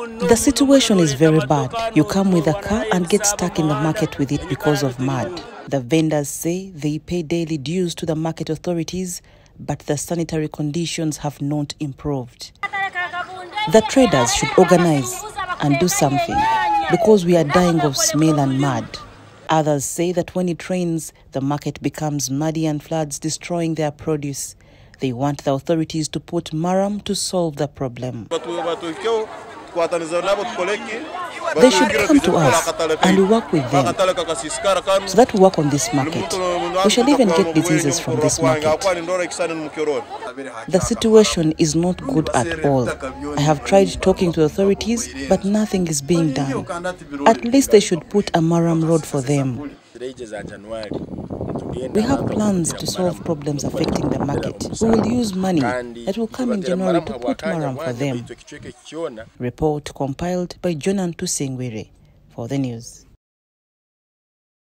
The situation is very bad. You come with a car and get stuck in the market with it because of mud. The vendors say they pay daily dues to the market authorities, but the sanitary conditions have not improved. The traders should organize and do something because we are dying of smell and mud. Others say that when it rains, the market becomes muddy and floods, destroying their produce. They want the authorities to put murram to solve the problem. They should come to us and work with them so that we work on this market. We shall even get diseases from this market. The situation is not good at all. I have tried talking to authorities, but nothing is being done. At least they should put a murram road for them. We have plans to solve problems affecting the market. We will use money that will come in January to put murram for them. Report compiled by Jonan Tusingwere for the news.